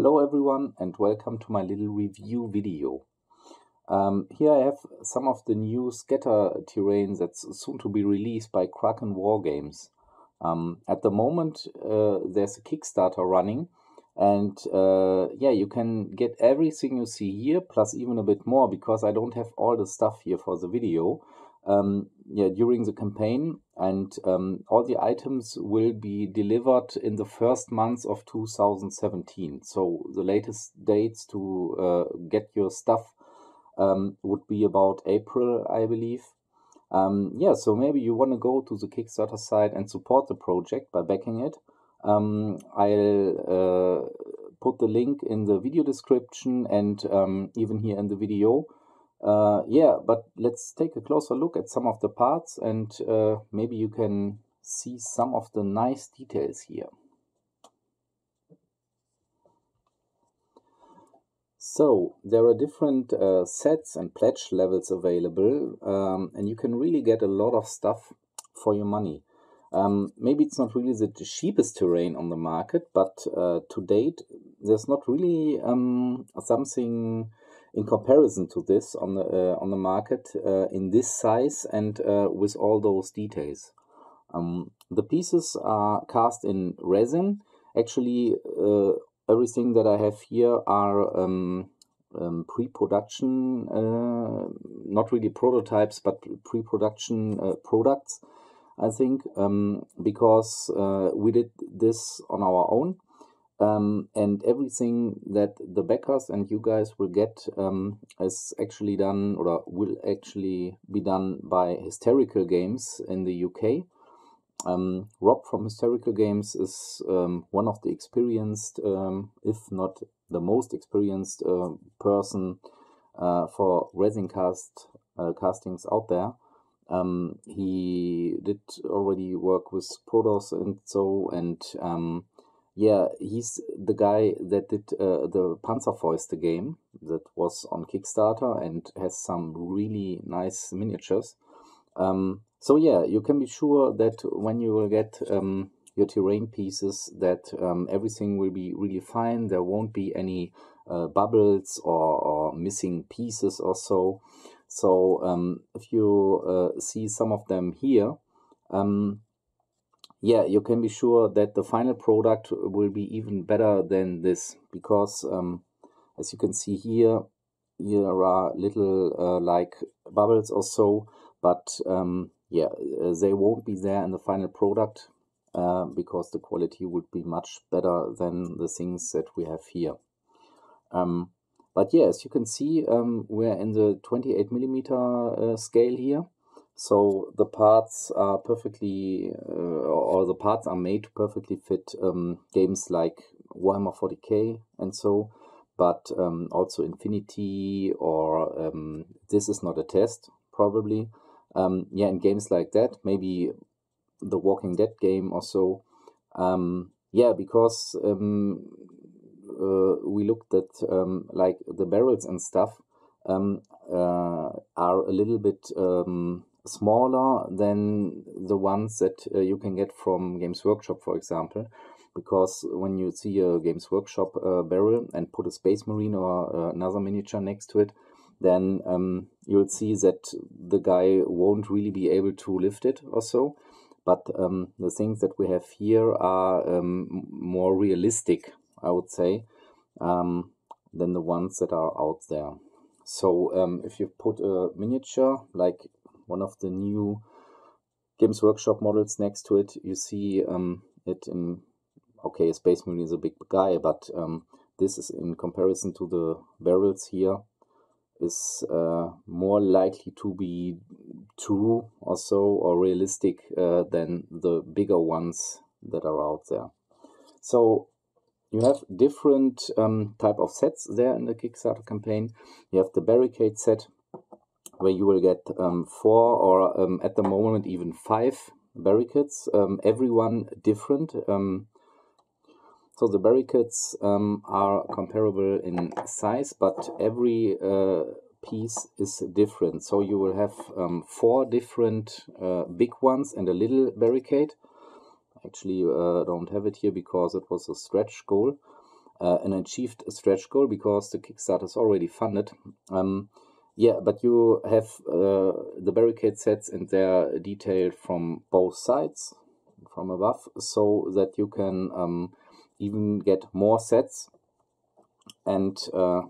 Hello everyone and welcome to my little review video. Um, here I have some of the new scatter terrain that's soon to be released by Kraken Wargames. Um, at the moment uh, there's a Kickstarter running and uh, yeah you can get everything you see here plus even a bit more because I don't have all the stuff here for the video um, yeah, during the campaign, and um, all the items will be delivered in the first months of 2017. So the latest dates to uh, get your stuff um, would be about April, I believe. Um, yeah, so maybe you want to go to the Kickstarter site and support the project by backing it. Um, I'll uh, put the link in the video description and um, even here in the video. Uh, yeah, but let's take a closer look at some of the parts and uh, maybe you can see some of the nice details here. So there are different uh, sets and pledge levels available um, and you can really get a lot of stuff for your money. Um, maybe it's not really the cheapest terrain on the market, but uh, to date there's not really um, something in comparison to this on the uh, on the market uh, in this size and uh, with all those details. Um, the pieces are cast in resin. Actually, uh, everything that I have here are um, um, pre-production, uh, not really prototypes, but pre-production products. I think um, because we did this on our own um, and everything that the backers and you guys will get um, is actually done or will actually be done by Hysterical Games in the UK. Um, Rob from Hysterical Games is um, one of the experienced, um, if not the most experienced uh, person uh, for resin cast uh, castings out there. Um, he did already work with Prodos and so and yeah, he's the guy that did uh, the Panzerfaust game that was on Kickstarter and has some really nice miniatures. Um, so yeah, you can be sure that when you will get um, your terrain pieces, that um, everything will be really fine. There won't be any uh, bubbles or, or, missing pieces or so. So um, if you uh, see some of them here, um, yeah, you can be sure that the final product will be even better than this because um, as you can see here, here are little uh, like bubbles or so, but um, yeah, uh, they won't be there in the final product uh, because the quality would be much better than the things that we have here. Um, but yeah, as you can see, um, we're in the 28 millimeter uh, scale here. So the parts are perfectly, uh, or the parts are made to perfectly fit um, games like Warhammer 40k and so, but um, also Infinity or um, this is not a test probably. Um, yeah, in games like that, maybe the Walking Dead game or so. Um, yeah, because we looked at like the barrels and stuff uh, are a little bit smaller than the ones that uh, you can get from Games Workshop, for example. Because when you see a Games Workshop uh, barrel and put a Space Marine or uh, another miniature next to it, then um, you'll see that the guy won't really be able to lift it or so. But um, the things that we have here are um, more realistic, I would say, um, than the ones that are out there. So um, if you put a miniature like one of the new Games Workshop models next to it. You see um, it in, okay, Space Marine is a big guy, but um, this is in comparison to the barrels here is uh, more likely to be true or so or realistic uh, than the bigger ones that are out there. So you have different um, type of sets there in the Kickstarter campaign. You have the barricade set, where you will get um, four or um, at the moment even five barricades, um, everyone different. Um, so the barricades um, are comparable in size, but every uh, piece is different. So you will have um, four different uh, big ones and a little barricade. Actually, uh, don't have it here because it was a stretch goal. uh, an achieved stretch goal because the Kickstarter is already funded. Um, yeah, but you have uh, the barricade sets and they're detailed from both sides, from above, so that you can um, even get more sets and uh,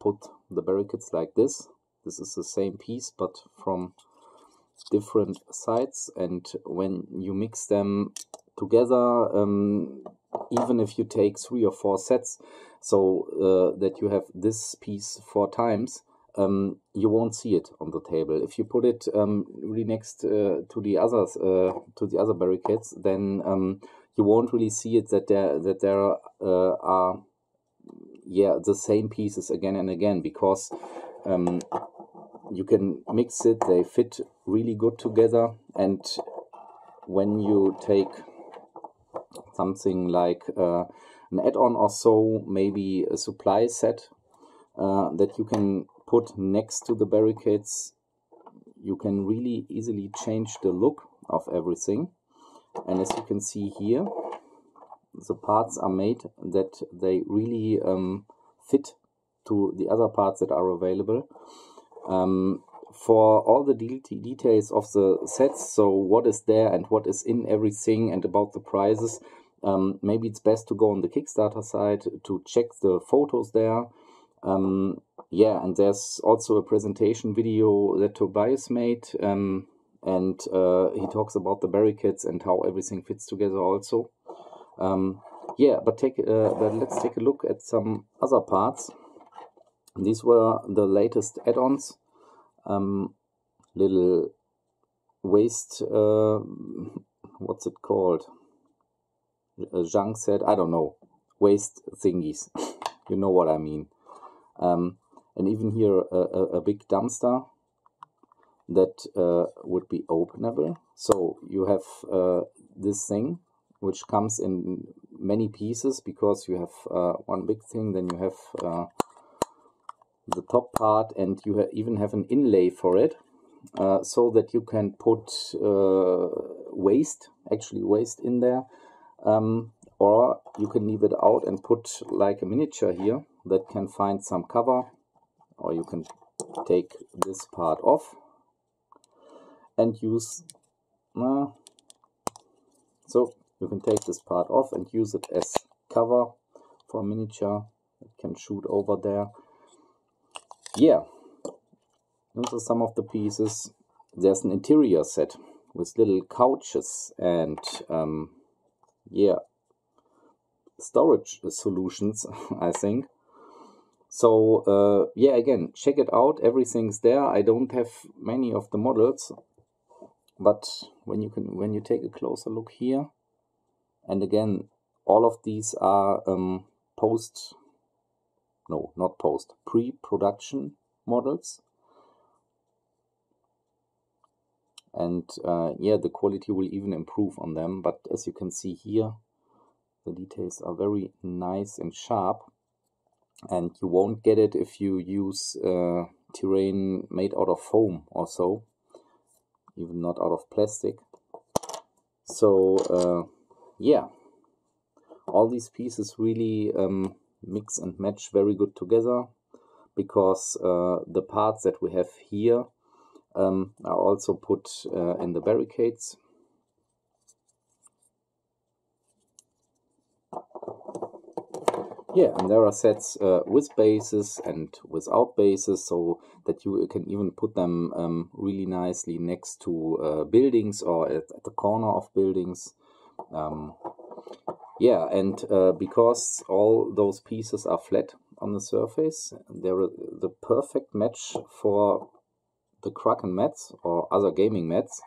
put the barricades like this. This is the same piece, but from different sides. And when you mix them together, um, even if you take three or four sets, so uh, that you have this piece four times, um, you won't see it on the table. If you put it um, really next uh, to the others, uh, to the other barricades, then um, you won't really see it that there that there uh, are yeah the same pieces again and again because um, you can mix it. They fit really good together, and when you take something like uh, an add-on or so, maybe a supply set uh, that you can put next to the barricades, you can really easily change the look of everything. And as you can see here, the parts are made that they really um, fit to the other parts that are available. Um, for all the de details of the sets, so what is there and what is in everything and about the prices, um, maybe it's best to go on the Kickstarter site to check the photos there. Um, yeah, and there's also a presentation video that Tobias made, um, and uh, he talks about the barricades and how everything fits together also. Um, yeah, but take uh, but let's take a look at some other parts. These were the latest add-ons. Um, little waste, uh, what's it called? A junk set, I don't know. Waste thingies. you know what I mean. Um, and even here a, a, a big dumpster that uh, would be openable. So you have uh, this thing which comes in many pieces because you have uh, one big thing, then you have uh, the top part and you ha even have an inlay for it uh, so that you can put uh, waste, actually waste in there. Um, or you can leave it out and put like a miniature here that can find some cover or you can take this part off and use uh, so you can take this part off and use it as cover for a miniature it can shoot over there yeah. Those are some of the pieces. There's an interior set with little couches and um, yeah storage solutions I think. So uh, yeah again check it out. Everything's there. I don't have many of the models but when you can when you take a closer look here and again all of these are um, post no, not post, pre-production models. And uh, yeah, the quality will even improve on them. But as you can see here, the details are very nice and sharp. And you won't get it if you use uh, terrain made out of foam or so, even not out of plastic. So uh, yeah, all these pieces really um, mix and match very good together because uh, the parts that we have here um, are also put uh, in the barricades. Yeah, and there are sets uh, with bases and without bases, so that you can even put them um, really nicely next to uh, buildings or at, at, the corner of buildings. Um, yeah, and uh, because all those pieces are flat on the surface, they're the perfect match for the Kraken mats or other gaming mats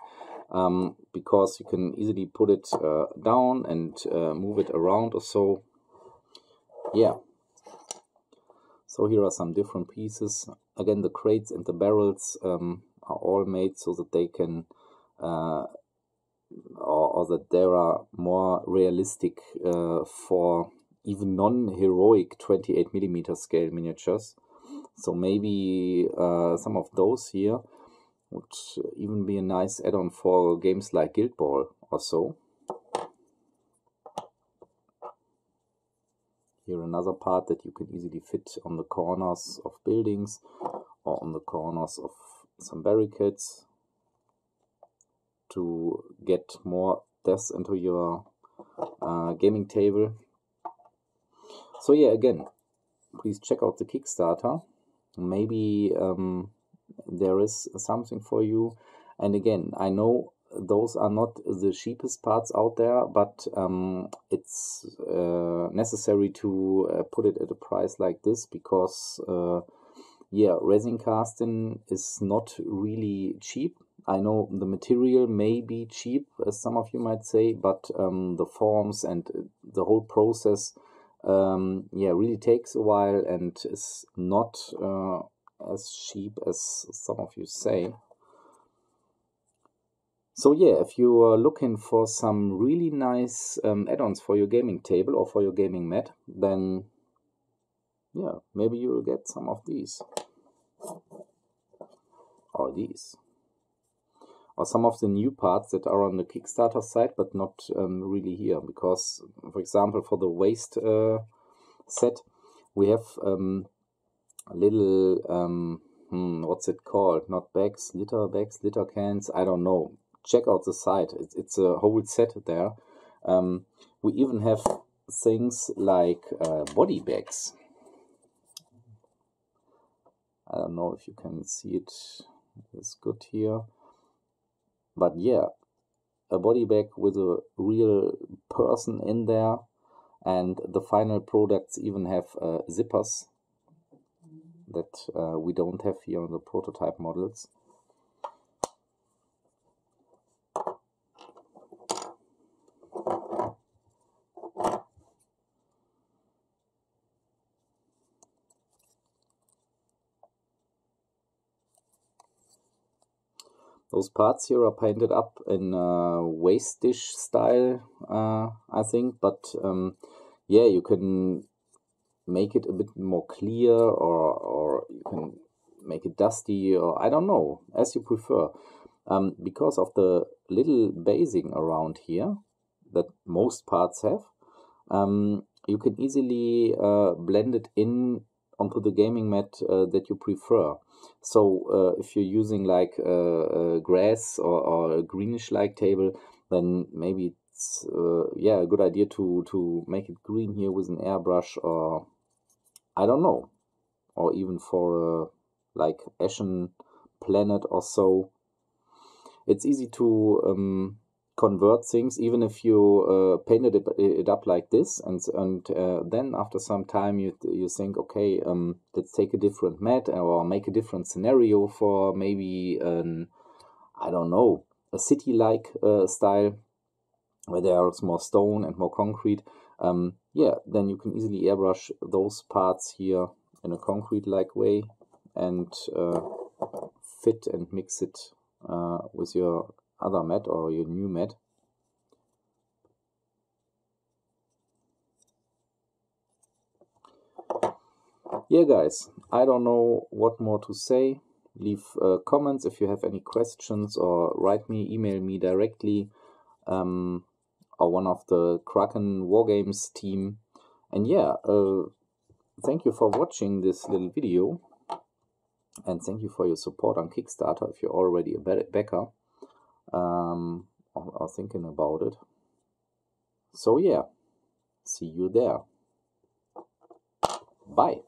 um, because you can easily put it uh, down and uh, move it around or so. Yeah. So here are some different pieces. Again, the crates and the barrels um, are all made so that they can uh, or, or that there are more realistic uh, for even non-heroic 28 millimeter scale miniatures. So maybe uh, some of those here would even be a nice add-on for games like Guild Ball or so. here another part that you can easily fit on the corners of buildings or on the corners of some barricades to get more depth into your uh, gaming table. So yeah, again, please check out the Kickstarter. Maybe um, there is something for you. And again, I know those are not the cheapest parts out there, but um, it's uh, necessary to uh, put it at a price like this because, uh, yeah, resin casting is not really cheap. I know the material may be cheap, as some of you might say, but um, the forms and the whole process, um, yeah, really takes a while and is not uh, as cheap as some of you say. So yeah, if you are looking for some really nice um, add-ons for your gaming table or for your gaming mat, then yeah, maybe you will get some of these or these or some of the new parts that are on the Kickstarter site, but not um, really here. Because, for example, for the waste uh, set, we have um, a little, um, hmm, what's it called? Not bags, litter bags, litter cans, I don't know. Check out the site, it's, it's a whole set there. Um, we even have things like uh, body bags. I don't know if you can see it. It's good here but yeah, a body bag with a real person in there, and the final products even have uh, zippers that uh, we don't have here on the prototype models. Those parts here are painted up in uh, dish style, uh, I think, but um, yeah, you can make it a bit more clear or, or you can make it dusty or I don't know, as you prefer. Um, because of the little basing around here that most parts have, um, you can easily uh, blend it in onto the gaming mat uh, that you prefer. So uh, if you're using like a, grass or, or a greenish like table, then maybe it's uh, yeah a good idea to to make it green here with an airbrush or I don't know, or even for a like ashen planet or so. It's easy to um, convert things even if you uh, painted it, up like this and and uh, then after some time you you think okay um, let's take a different mat or make a different scenario for maybe an I don't know a city like uh, style where there's more stone and more concrete. Um, yeah then you can easily airbrush those parts here in a concrete like way and uh, fit and mix it uh, with your other mat or your new mat. Yeah guys, I don't know what more to say. Leave uh, comments if you have any questions or write me, email me directly um, or one of the Kraken Wargames team. And yeah, uh, thank you for watching this little video and thank you for your support on Kickstarter if you're already a backer um, are, thinking about it. So yeah, see you there. Bye.